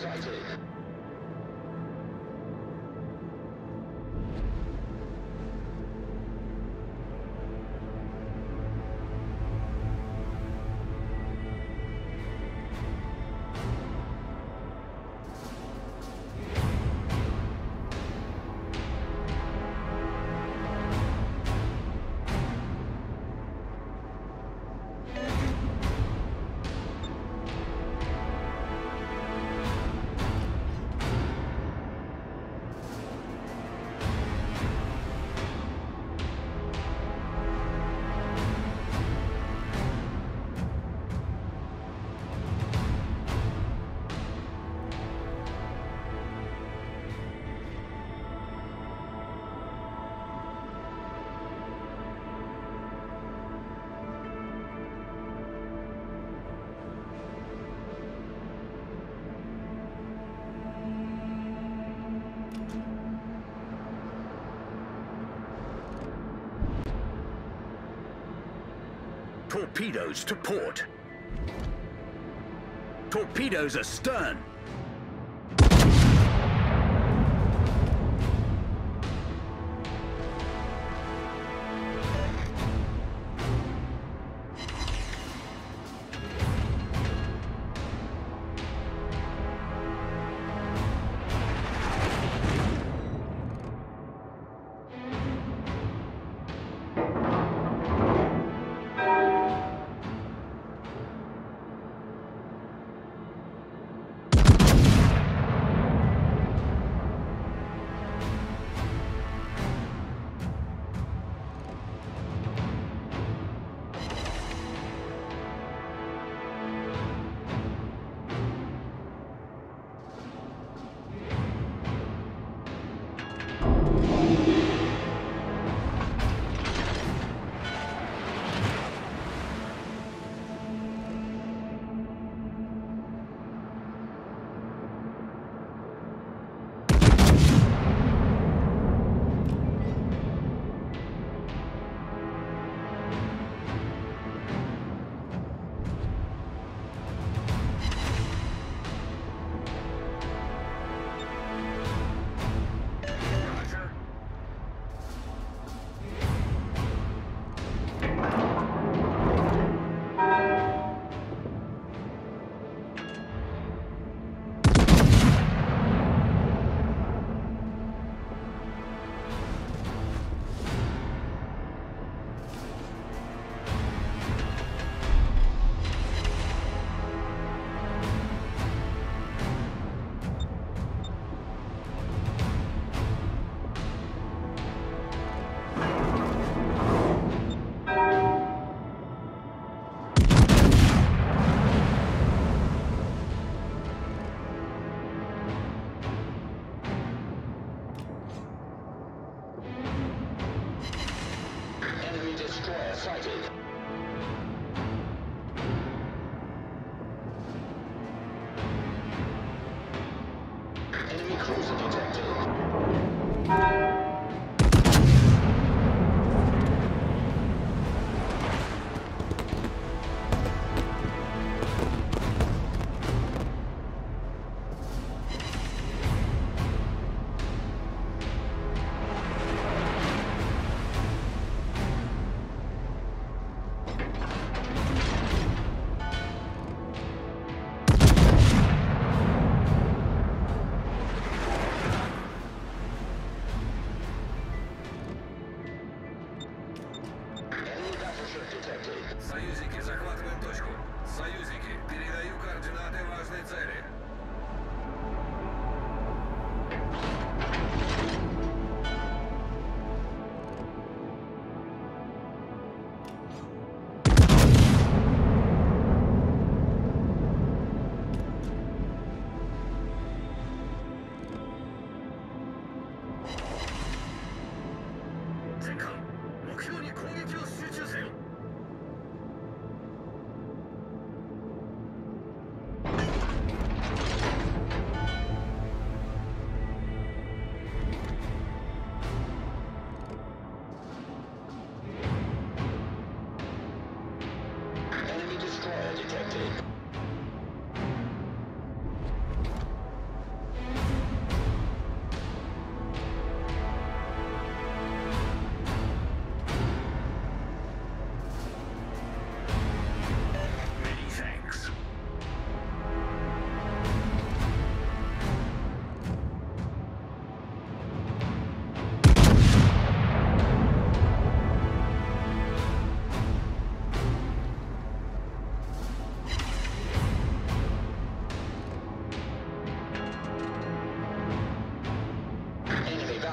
sighted. Torpedoes to port. Torpedoes astern.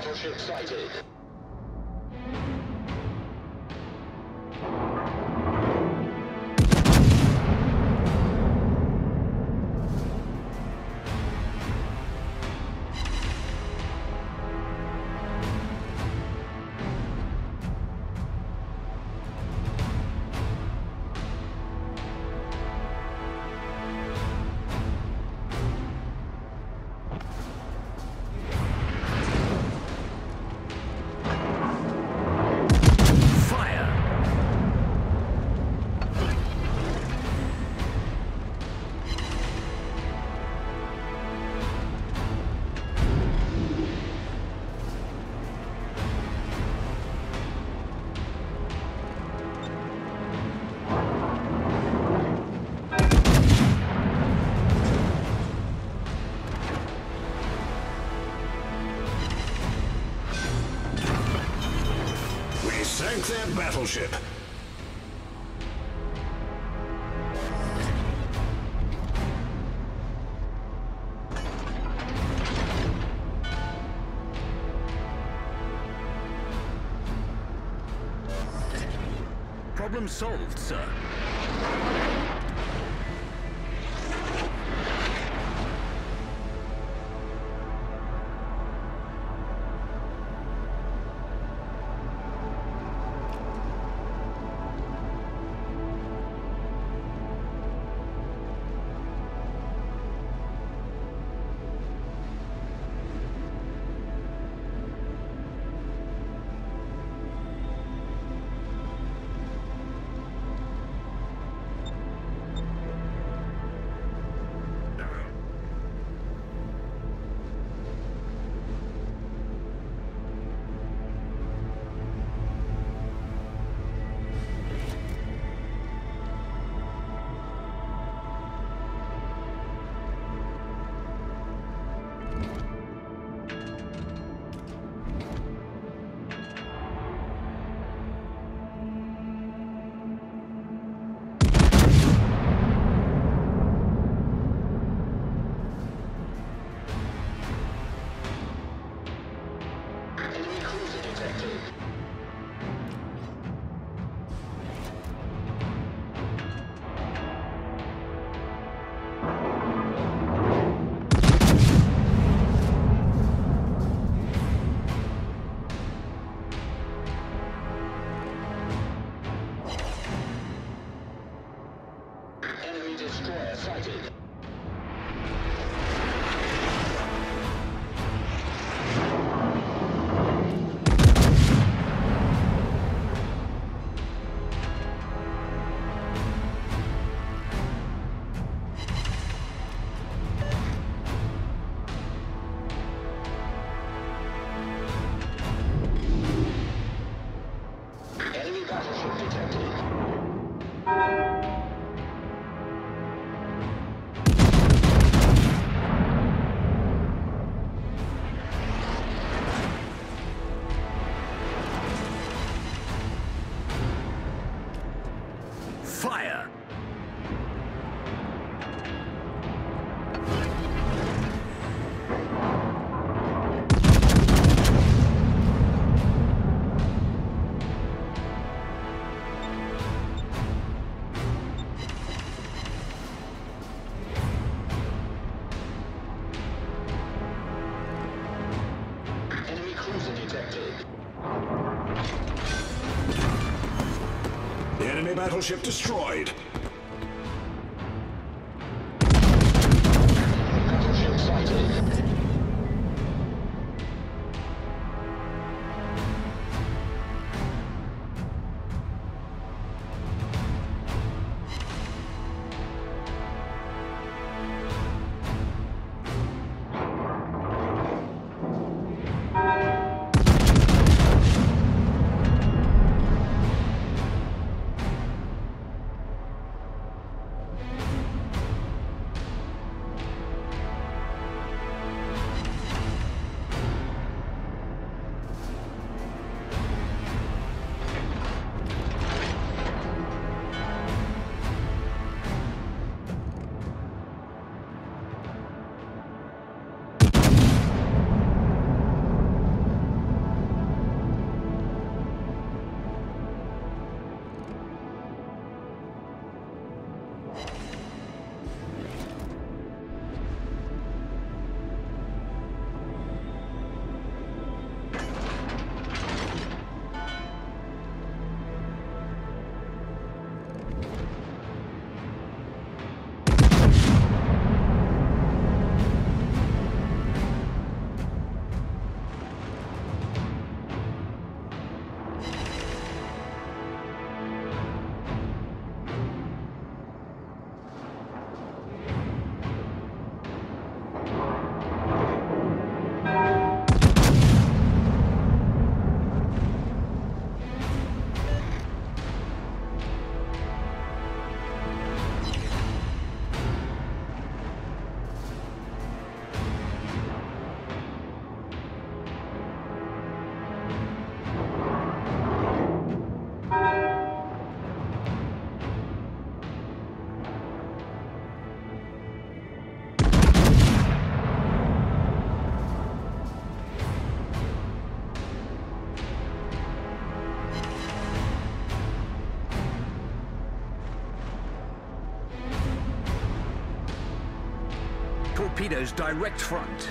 Battleship sighted. Battleship. Problem solved, sir. Battleship destroyed. Direct front.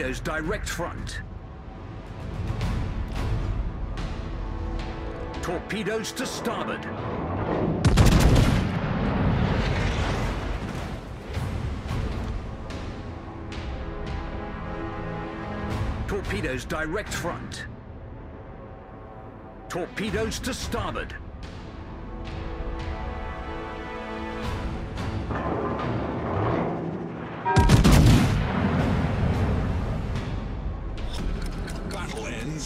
Torpedoes direct front. Torpedoes to starboard. Torpedoes direct front. Torpedoes to starboard.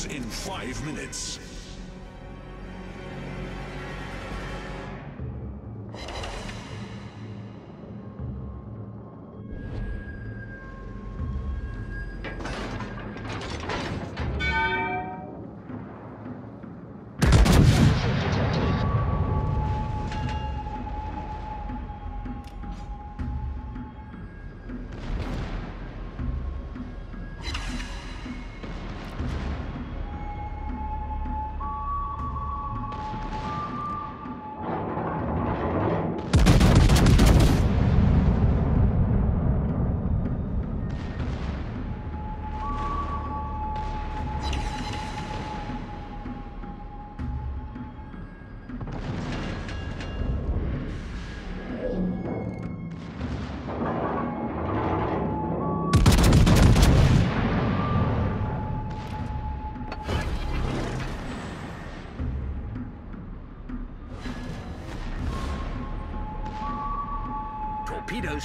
In five minutes.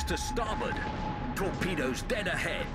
To starboard. Torpedoes dead ahead.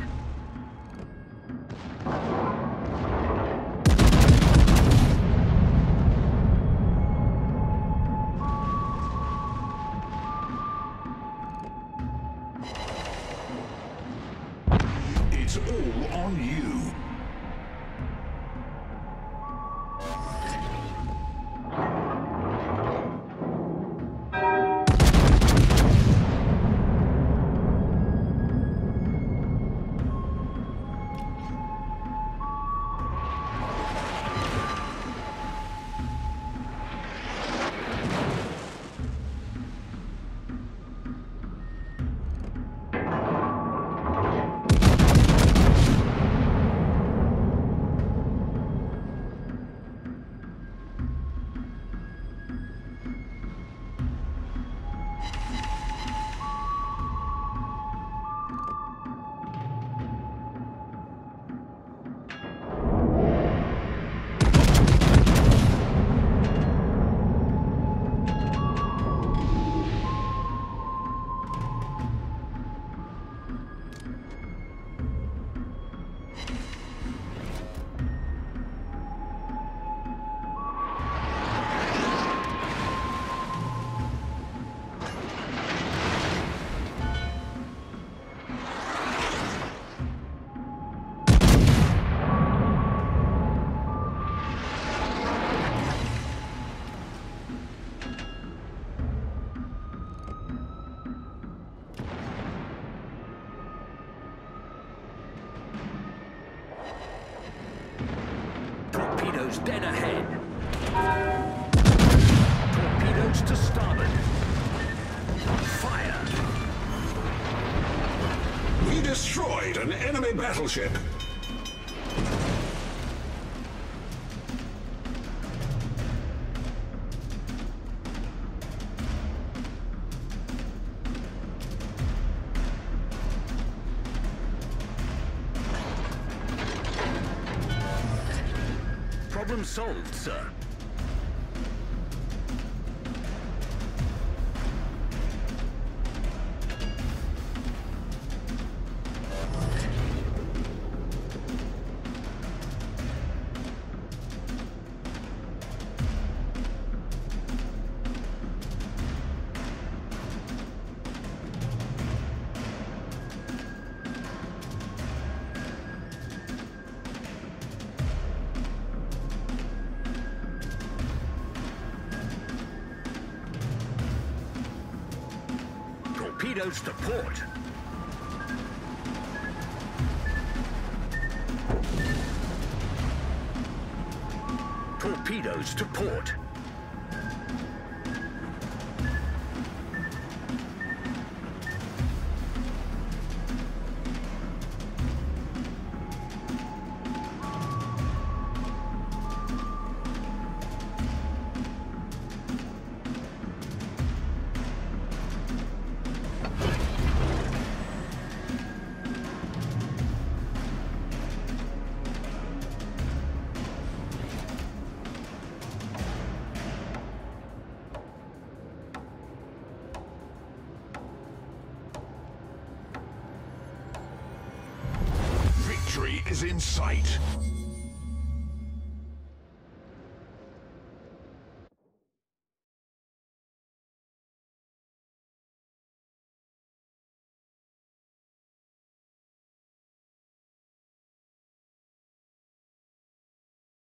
Battleship. Problem solved, sir. Torpedoes to port. Torpedoes to port. Is in sight.